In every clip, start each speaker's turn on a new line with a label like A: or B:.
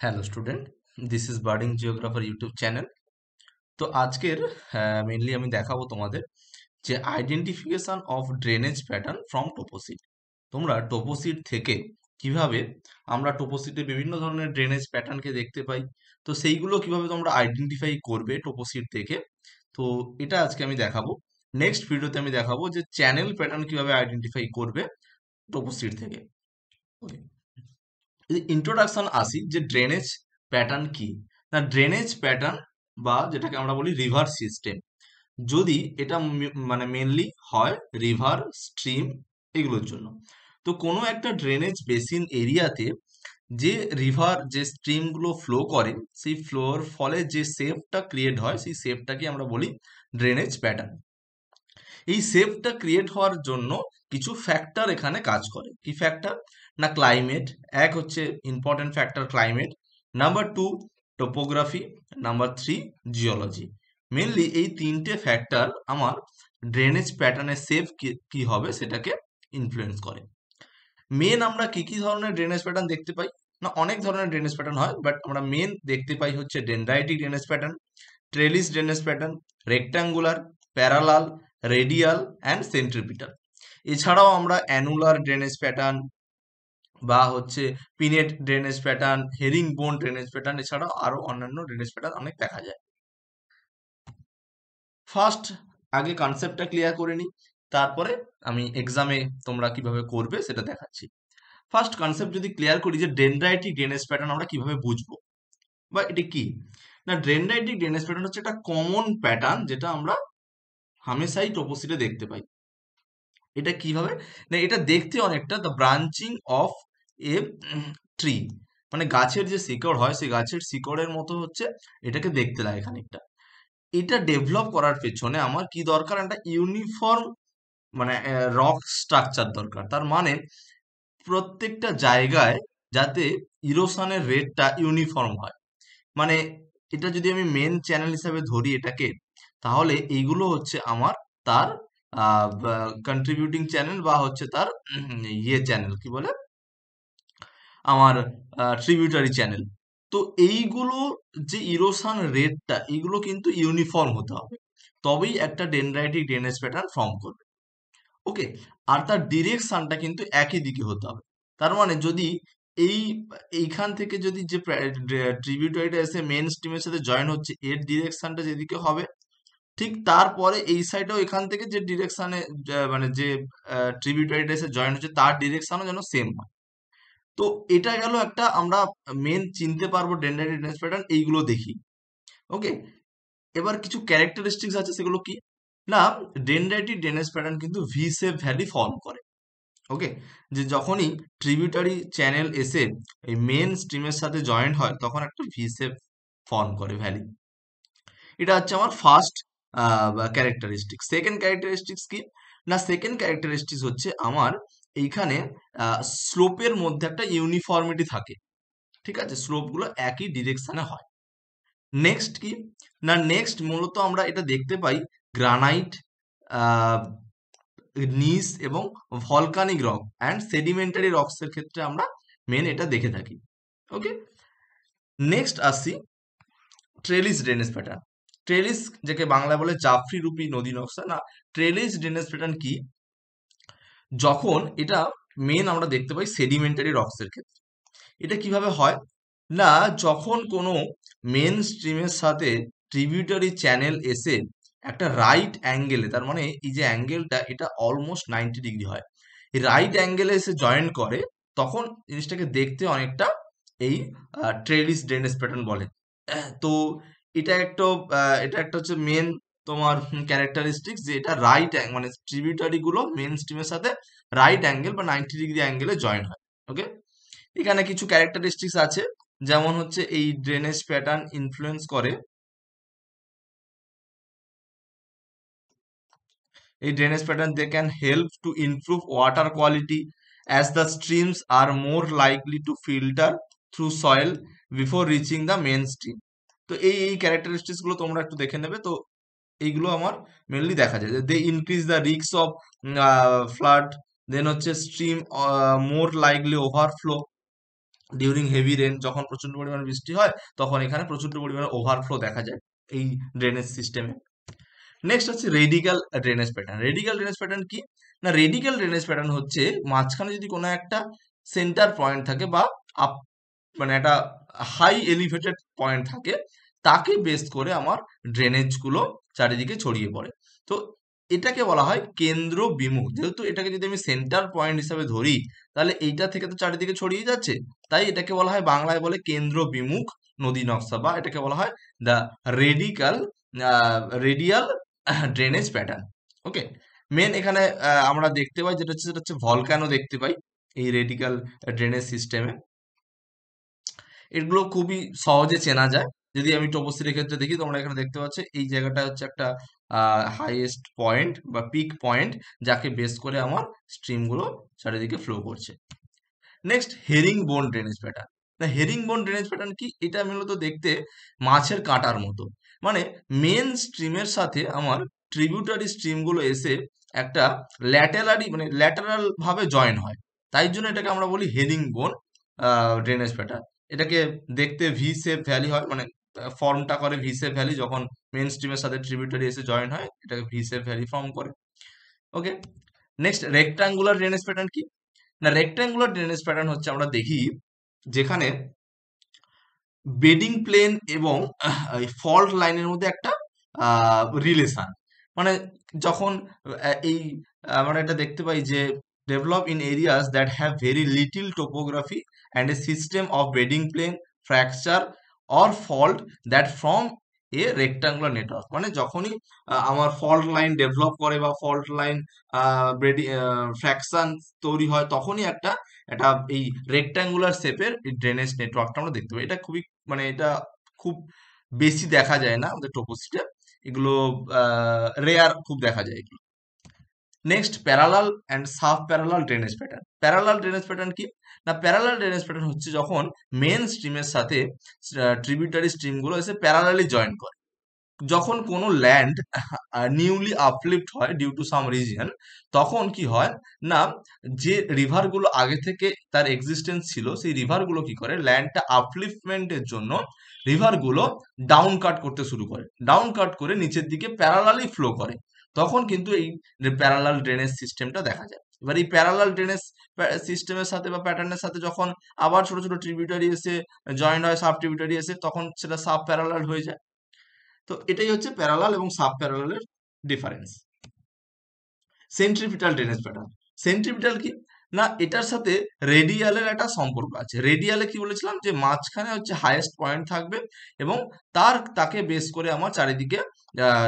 A: Hello student this is birding geographer YouTube channel তো আজকের mainly আমি দেখাবো তোমাদের যে identification of drainage pattern from toposheet তোমরা টোপোসিট থেকে কীভাবে আমরা টোপোসিটে বিভিন্ন ধরনের ড্রেনেজ প্যাটার্নকে দেখতে পাই, তো সেইগুলো কীভাবে তোমরা আইডেন্টিফাই করবে টোপোসিট থেকে, তো এটা আজকে আমি দেখাবো। নেক্সট ভিডিওতে আমি দেখাবো যে চ্যানেল প্যাটার্ন কীভাবে আইডেন্টিফাই করবে টোপোসিট থেকে। ওকে ইন্ট্রোডাকশন আসি যে ড্রেনেজ প্যাটার্ন কি? না ড্রেনেজ প্যাটার্ন বা যেটাকে আমরা বলি রিভার সিস্টেম যদি এটা মানে মেনলি হয় রিভার স্ট্রিম এগুলোর জন্য। তো কোনো একটা ড্রেনেজ বেসিন এরিয়াতে যে রিভার যে স্ট্রিমগুলো ফ্লো করে, সেই ফ্লোর ফলে যে শেপটা ক্রিয়েট হয়, সেই শেপটাকে আমরা বলি ড্রেনেজ প্যাটার্ন এই শেপটা ক্রিয়েট হওয়ার জন্য কিছু ফ্যাক্টর এখানে কাজ করে। কি ফ্যাক্টর না ক্লাইমেট এক হচ্ছে important factor climate number two topography number three geology mainly এই তিনটে ফ্যাক্টর আমার ড্রেনেজ প্যাটার্নের শেপ কি হবে সেটাকে ইনফ্লুয়েন্স করে। মেন আমরা কি কি ধরনের ড্রেনেজ প্যাটার্ন দেখতে পাই? না, অনেক ধরনের ড্রেনেজ প্যাটার্ন হয় বাট আমরা মেন দেখতে পাই হচ্ছে dendritic drainage pattern trellis drainage pattern rectangular parallel radial and centripetal এছাড়াও আমরা অ্যানুলার ড্রেনেজ প্যাটার্ন বা হচ্ছে pinnate drainage pattern herringbone drainage pattern এছাড়াও আরও অন্যান্য ড্রেনেজ প্যাটার্ন অনেক দেখা যায়। ফার্স্ট আগে কনসেপ্টটা ক্লিয়ার করে নিই, তারপরে আমি এক্সামে তোমরা কীভাবে করবে সেটা দেখাচ্ছি। ফার্স্ট কনসেপ্ট যদি ক্লিয়ার করি যে ডেন্ড্রাইটিক ড্রেনেজ প্যাটার্ন আমরা কীভাবে বুঝব, বা এটা কি? না ডেন্ড্রাইটিক ড্রেনেজ প্যাটার্ন হচ্ছে একটা কমন প্যাটার্ন যেটা আমরা হামেশাই টোপোসিটে দেখতে পাই। এটা কীভাবে? না, এটা দেখতে অনেকটা the branching of a tree. মানে গাছের যে শিকড় হয়, সেই গাছের শিকড়ের মতো হচ্ছে এটাকে দেখতে লাগে খানিকটা। এটা ডেভেলপ করার পেছনে আমার কি দরকার? একটা ইউনিফর্ম মানে রক স্ট্রাকচার দরকার। তার মানে প্রত্যেকটা জায়গায় যাতে ইরোশনের রেটটা ইউনিফর্ম হয়। মানে এটা যদি আমি মেন চ্যানেল হিসাবে ধরি এটাকে, তাহলে এইগুলো হচ্ছে আমার তার কন্ট্রিবিউটিং চ্যানেল বা হচ্ছে তার ইয়ে চ্যানেল কি বলে? আমার ট্রিবিউটারি চ্যানেল তো এইগুলো যে ইরোশন রেটটা এগুলো কিন্তু ইউনিফর্ম হতে হবে। তবেই একটা ডেনড্রাইটিক ড্রেনেজ প্যাটার্ন ফর্ম করবে। ওকে আর তার ডিরেকশনটা কিন্তু একই দিকে হতে হবে। তার মানে যদি এই, এইখান থেকে যদি যে ট্রিবিউটারিটা এসে মেন স্ট্রিমের সাথে জয়েন হচ্ছে, এর ডিরেকশনটা যেদিকে হবে, ঠিক তারপরে এই সাইডেও এখান থেকে যে ডিরেকশনে মানে যে ট্রিবিউটারিটা এসে জয়েন হচ্ছে, তার ডিরেকশনও যেন সেম হয়। তো এটা গেল একটা আমরা মেন চিনতে পারব ডেন্ডাইটিক ড্রেনেজ প্যাটার্ন এইগুলো দেখি। ওকে এবার কিছু ক্যারেক্টারিস্টিক্স আছে সেগুলো কি? না ডেন্ড্রাইটিক ড্রেনেজ প্যাটার্ন কিন্তু ভি শেপ ভ্যালি ফর্ম করে। ওকে যে যখনই ট্রিবিউটারি চ্যানেল এসে এই মেন স্ট্রিমের সাথে জয়েন্ট হয়, তখন একটা ভি শেপ ফর্ম করে ভ্যালি এটা হচ্ছে আমার ফার্স্ট ক্যারেক্টারিস্টিক সেকেন্ড ক্যারেক্টারিস্টিক্স কি? না সেকেন্ড ক্যারেক্টারিস্টিক্স হচ্ছে আমার এইখানে স্লোপের মধ্যে একটা ইউনিফর্মিটি থাকে। ঠিক আছে? স্লোপগুলো একই ডিরেকশনে হয়। নেক্সট কি? না নেক্সট মূলত আমরা এটা দেখতে পাই গ্রানাইট নিস এবং ভলকানিক রক অ্যান্ড সেডিমেন্টারি রক্সের ক্ষেত্রে আমরা মেন এটা দেখে থাকি। ওকে নেক্সট আসি ট্রেলিস ড্রেনেজ প্যাটার্ন ট্রেলিস যাকে বাংলায় বলে জাফরি রূপী নদী নকশা, না ট্রেলিস ড্রেনেজ প্যাটার্ন কি? যখন এটা মেন আমরা দেখতে পাই সেডিমেন্টারি রক্সের ক্ষেত্রে। এটা কীভাবে হয়? না, যখন কোনো মেন স্ট্রিমের সাথে ট্রিবিউটারি চ্যানেল এসে একটা রাইট অ্যাঙ্গেলে তার মানে এই যে অ্যাঙ্গেলটা এটা অলমোস্ট নাইনটি ডিগ্রি হয়। রাইট অ্যাঙ্গেলে এসে জয়েন করে, তখন জিনিসটাকে দেখতে অনেকটা এই ট্রেলিস ড্রেনেজ প্যাটার্ন বলে। তো এটা একটা এটা একটা হচ্ছে মেন তোমার ক্যারেক্টারিস্টিক্স যে এটা রাইট মানে ট্রিবিউটারি গুলো মেন স্ট্রিমের সাথে রাইট অ্যাঙ্গেল বা নাইনটি ডিগ্রি অ্যাঙ্গেলে জয়েন হয় ওকে এখানে কিছু ক্যারেক্টারিস্টিক্স আছে, যেমন হচ্ছে এই ড্রেনেজ প্যাটার্ন ইনফ্লুয়েন্স করে। এই drainage pattern they can help to improve water quality as the streams are more likely to filter through soil before reaching the main stream তো এই এই ক্যারেক্টারিস্টিক্সগুলো তোমরা একটু দেখে নেবে। তো এইগুলো আমার মেনলি দেখা যায়। They increase the risks of flood then হচ্ছে stream more likely overflow during heavy rain যখন প্রচণ্ড পরিমাণে বৃষ্টি হয়, তখন এখানে প্রচণ্ড পরিমাণে ওভারফ্লো দেখা যায় এই ড্রেনেজ সিস্টেমে নেক্সট হচ্ছে radical drainage pattern radical drainage pattern কি? না রেডিক্যাল ড্রেনেজ প্যাটার্ন হচ্ছে মাঝখানে যদি কোনো একটা সেন্টার পয়েন্ট থাকে বা আপ মানে একটা হাই এলিভেটেড পয়েন্ট থাকে তাকে বেস করে আমার ড্রেনেজগুলো চারিদিকে ছড়িয়ে পড়ে। তো এটাকে বলা হয় কেন্দ্র বিমুখ। যেহেতু এটাকে যদি আমি সেন্টার পয়েন্ট হিসাবে ধরি, তাহলে এইটা থেকে তো চারিদিকে ছড়িয়ে যাচ্ছে। তাই এটাকে বলা হয় বাংলায় বলে কেন্দ্র বিমুখ নদী নকশা বা এটাকে বলা হয় the radical radial drainage pattern okay main এখানে আমরা দেখতে পাই যেটা হচ্ছে, সেটা হচ্ছে ভলক্যানো দেখতে পাই এই রেডিক্যাল ড্রেনেজ সিস্টেমে এগুলো খুবই সহজে চেনা যায়। যদি আমি টপোসিটির ক্ষেত্রে দেখি, তোমরা এখানে দেখতে পাচ্ছ, এই জায়গাটা হচ্ছে একটা হাইয়েস্ট পয়েন্ট বা পিক পয়েন্ট যাকে বেস করে আমার স্ট্রিমগুলো চারিদিকে ফ্লো করছে। Next herringbone drainage pattern না হেরিং বোন ড্রেনেজ প্যাটার্ন কি? এটা মূলত দেখতে মাছের কাঁটার মতো। মানে মেন স্ট্রিমের সাথে আমার ট্রিবিউটারি স্ট্রিমগুলো এসে একটা ল্যাটেরারি মানে ল্যাটারাল ভাবে জয়েন হয়। তাই জন্য এটাকে আমরা বলি হেরিং বোন ড্রেনেজ প্যাটার্ন এটাকে দেখতে ভি সেপ ভ্যালি হয় মানে ফর্মটা করে ভি সেপ ভ্যালি যখন মেন স্ট্রিমের সাথে ট্রিবিউটারি এসে জয়েন হয়, এটাকে ভি সেপ ভ্যালি ফর্ম করে। Okay next rectangular drainage pattern কি? না রেক্টাঙ্গুলার ড্রেনেজ প্যাটার্ন হচ্ছে আমরা দেখি যেখানে বেডিং প্লেন এবং ফল্ট লাইনের মধ্যে একটা রিলেশন মানে যখন এই, আমরা এটা দেখতে পাই যে develop in areas that have very little topography and a system of bedding plane fracture or fault that from a rectangular network মানে যখনই আমার ফল্ট লাইন ডেভেলপ করে বা ফল্ট লাইন ফ্র্যাকশন তৈরি হয়, তখনই একটা একটা এই রেক্টাঙ্গুলার শেপের ড্রেনেজ নেটওয়ার্কটা আমরা দেখতে পাই। এটা খুবই মানে এটা খুব বেশি দেখা যায় না আমাদের টোপোসিটে এগুলো রেয়ার খুব দেখা যায় এগুলো। Next parallel and sub parallel drainage pattern parallel drainage pattern কি? না প্যারালাল ড্রেনেজ প্যাটার্ন হচ্ছে যখন মেন স্ট্রিমের সাথে ট্রিবিউটারি স্ট্রিমগুলো এসে প্যারালালি জয়েন করে। যখন কোনো ল্যান্ড নিউলি আপলিফ্ট হয় ডিউ টু সাম রিজিয়ন তখন কি হয়? না, যে রিভারগুলো আগে থেকে তার এক্সিস্টেন্স ছিল, সেই রিভারগুলো কি করে? ল্যান্ডটা আপলিফমেন্টের জন্য রিভারগুলো ডাউন কাট করতে শুরু করে। ডাউন কাট করে নিচের দিকে প্যারালালি ফ্লো করে। তখন কিন্তু এই প্যারালাল ড্রেনেজ সিস্টেমটা দেখা যায়। এবার এই প্যারালাল ড্রেনেজ সিস্টেমের সাথে বা প্যাটার্নের সাথে যখন আবার ছোট ছোট ট্রিবিউটারি এসে জয়েন্ট হয় সাব ট্রিবিউটারি এসে, তখন সেটা সাব প্যারালাল হয়ে যায়। তো এটাই হচ্ছে প্যারালাল এবং sub প্যারালালের difference centripetal drainage pattern centripetal কি? না, এটার সাথে রেডিয়ালের একটা সম্পর্ক আছে। রেডিয়ালে কি বলেছিলাম? যে মাঝখানে হচ্ছে হাইয়েস্ট পয়েন্ট থাকবে এবং তার, তাকে বেস করে আমার চারিদিকে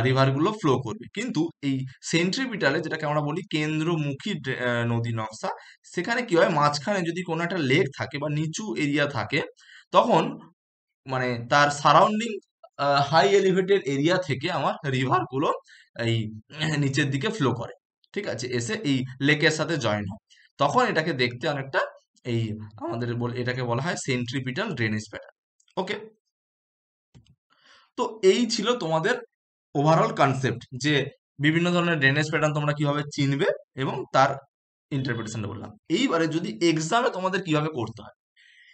A: রিভারগুলো ফ্লো করবে। কিন্তু এই সেন্ট্রিপিটালে যেটাকে আমরা বলি কেন্দ্রমুখী নদী নকশা, সেখানে কি হয়? মাঝখানে যদি কোনো একটা লেক থাকে বা নিচু এরিয়া থাকে, তখন মানে তার সারাউন্ডিং হাই এলিভেটেড এরিয়া থেকে আমার রিভারগুলো এই, নিচের দিকে ফ্লো করে। ঠিক আছে? এসে এই লেকের সাথে জয়েন হয়। তখন এটাকে দেখতে অনেকটা এই আমাদের এটাকে বলা হয় সেন্ট্রিপিটাল ড্রেনেজ প্যাটার্ন ওকে তো এই ছিল তোমাদের ওভারঅল কনসেপ্ট যে বিভিন্ন ধরনের ড্রেনেজ প্যাটার্ন তোমরা কীভাবে চিনবে এবং তার ইন্টারপ্রিটেশনটা বললাম। এইবারে যদি এক্সামে তোমাদের কীভাবে করতে হয়?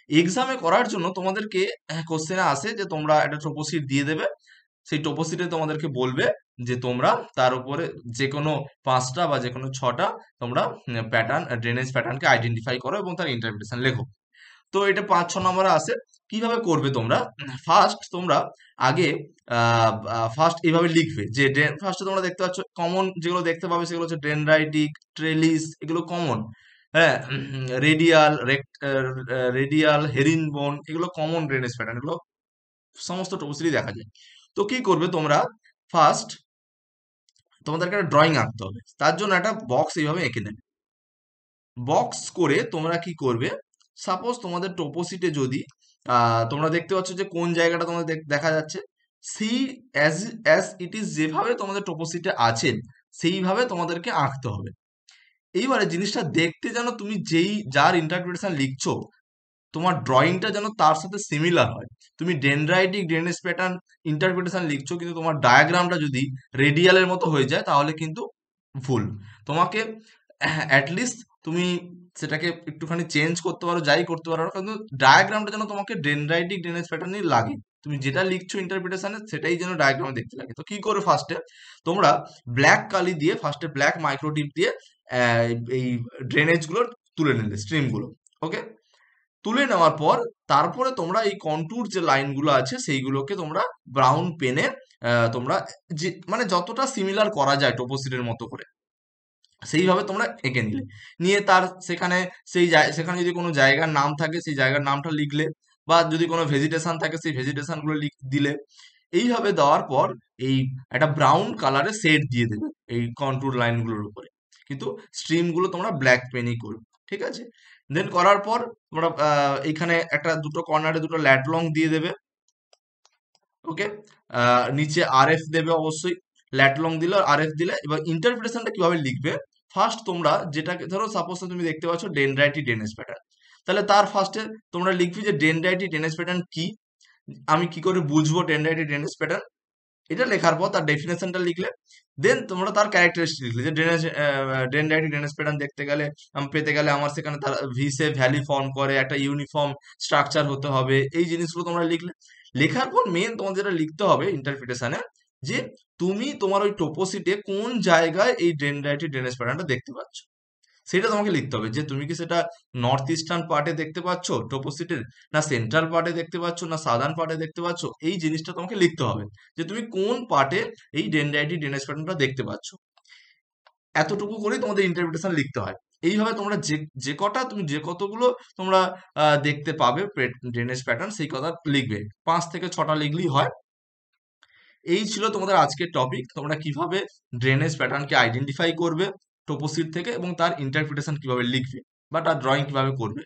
A: এক্সামে করার জন্য তোমাদেরকে কোশ্চেনে আসে যে তোমরা একটা ট্রোপোসিট দিয়ে দেবে সেই ট্রোপোসিটে তোমাদেরকে বলবে যে তোমরা তার উপরে যে কোনো পাঁচটা বা যে কোনো ছটা তোমরা প্যাটার্ন ড্রেনেজ প্যাটার্নকে আইডেন্টিফাই করো এবং তার ইন্টারপ্রিটেশন লেখো। তো এটা পাঁচ ছ নম্বরে আসে কীভাবে করবে তোমরা? ফার্স্ট তোমরা আগে ফার্স্ট এইভাবে লিখবে যে ড্রেন ফার্স্টে তোমরা দেখতে পাচ্ছ কমন যেগুলো দেখতে পাবে সেগুলো হচ্ছে ডেনরাইটিক ট্রেলিস এগুলো কমন হ্যাঁ রেডিয়াল রেডিয়াল হেরিন বোন এগুলো কমন ড্রেনেজ প্যাটার্ন এগুলো সমস্ত টপসিলি দেখা যায়। তো কি করবে তোমরা? ফার্স্ট তোমাদেরকে একটা ড্রয়িং আঁকতে হবে। তার জন্য একটা বক্স এইভাবে এঁকে নেবে। বক্স করে তোমরা কি করবে? সাপোজ তোমাদের টোপোসিটে যদি তোমরা দেখতে পাচ্ছ যে কোন জায়গাটা তোমাদের দেখা যাচ্ছে। See as as it is যেভাবে তোমাদের টোপোসিটে আছে সেইভাবে তোমাদেরকে আঁকতে হবে। এইবারে জিনিসটা দেখতে যেন তুমি যেই, যার ইন্টারপ্রিটেশন লিখছো তোমার ড্রয়িংটা যেন তার সাথে সিমিলার হয়। তুমি ডেনড্রাইটিক ড্রেনেজ প্যাটার্ন ইন্টারপ্রিটেশন লিখছো, কিন্তু তোমার ডায়াগ্রামটা যদি রেডিয়ালের মতো হয়ে যায়, তাহলে কিন্তু ভুল। তোমাকে অ্যাটলিস্ট তুমি সেটাকে একটুখানি চেঞ্জ করতে পারো, যাই করতে পারো, কিন্তু ডায়াগ্রামটা যেন তোমাকে ডেনড্রাইটিক ড্রেনেজ প্যাটার্নই লাগে। তুমি যেটা লিখছো ইন্টারপ্রিটেশনে সেটাই যেন ডায়াগ্রামে দেখতে লাগে। তো কি করে ফার্স্টে তোমরা ব্ল্যাক কালি দিয়ে ফার্স্টে ব্ল্যাক মাইক্রোটিপ দিয়ে এই ড্রেনেজগুলো তুলে নিলে স্ট্রিমগুলো ওকে তুলে নেওয়ার পর তারপরে তোমরা এই কন্টুর যে লাইনগুলো আছে, সেইগুলোকে তোমরা ব্রাউন পেনে তোমরা যে মানে যতটা সিমিলার করা যায় টোপোসিটের মতো করে। সেইভাবে তোমরা এঁকে নিলে। নিয়ে তার সেখানে সেই সেখানে যদি কোনো জায়গার নাম থাকে, সেই জায়গার নামটা লিখলে বা যদি কোনো ভেজিটেশন থাকে, সেই ভেজিটেশনগুলো লিখ, দিলে। এইভাবে দেওয়ার পর এই একটা ব্রাউন কালারের শেড দিয়ে দেবে এই কন্টুর লাইনগুলোর উপরে। কিন্তু স্ট্রিমগুলো তোমরা ব্ল্যাক পেনই করবে, ঠিক আছে? দেন করার পর তোমরা আহ, এইখানে একটা দুটো কর্নারে দুটো ল্যাডলং দিয়ে দেবে। ওকে নিচে আর এফ দেবে অবশ্যই। ল্যাটলং দিলে আর এফ দিলে এবার ইন্টারপ্রিটেশনটা কীভাবে লিখবে? ফার্স্ট তোমরা যেটাকে ধরো সাপোজ তুমি দেখতে পাচ্ছ ডেনড্রাইটি ডেনেস প্যাটার্ন তাহলে তার ফার্স্টে তোমরা লিখবি যে ডেনড্রাইটি ডেনেস প্যাটার্ন কি? আমি কি করে বুঝব ডেনড্রাইটি ডেনেস প্যাটার্ন এটা লেখার পর তার ডেফিনেশনটা লিখলে দেন তোমরা তার ক্যারেক্টারিস্টিক লিখলে যে ড্রেনেজ ডেনড্রাইটিক ড্রেনেজ প্যাটার্ন দেখতে গেলে পেতে গেলে আমার সেখানে তার ভিসে ভ্যালি ফর্ম করে, একটা ইউনিফর্ম স্ট্রাকচার হতে হবে। এই জিনিসগুলো তোমরা লিখলে। লেখার পর মেন তোমাদের যেটা লিখতে হবে ইন্টারপ্রিটেশনে যে তুমি তোমার ওই টোপোসিটে কোন জায়গায় এই ডেনড্রাইটিক ড্রেনেজ প্যাটার্নটা দেখতে পাচ্ছ? সেটা তোমাকে লিখতে হবে যে তুমি কি সেটা নর্থ ইস্টার্ন পার্টে দেখতে পাচ্ছ? টোপোসিটের না সেন্ট্রাল পার্টে দেখতে পাচ্ছ? না সাদার্ন পার্টে দেখতে পাচ্ছ? এই জিনিসটা তোমাকে লিখতে হবে যে তুমি কোন পার্টে এই ডেনড্রাইটিক ড্রেনেজ প্যাটার্নটা দেখতে পাচ্ছ। এতটুকু করেই তোমাদের ইন্টারপ্রিটেশন লিখতে হয়। এইভাবে তোমরা যে যে কটা তুমি, যে কতগুলো তোমরা দেখতে পাবে ড্রেনেজ প্যাটার্ন সেই কথা লিখবে। পাঁচ থেকে ছটা লিখলেই হয়। এই ছিল তোমাদের আজকের টপিক তোমরা কীভাবে ড্রেনেজ প্যাটার্নকে আইডেন্টিফাই করবে? টোপোসিট থেকে এবং তার ইন্টারপ্রিটেশন কীভাবে লিখবে বা তার ড্রয়িং কীভাবে করবে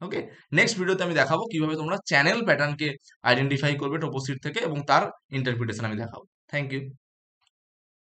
A: ওকে নেক্সট ভিডিওতে আমি দেখাবো কীভাবে তোমরা চ্যানেল প্যাটার্নকে আইডেন্টিফাই করবে টোপোসিট থেকে এবং তার ইন্টারপ্রিটেশন আমি দেখাবো। Thank you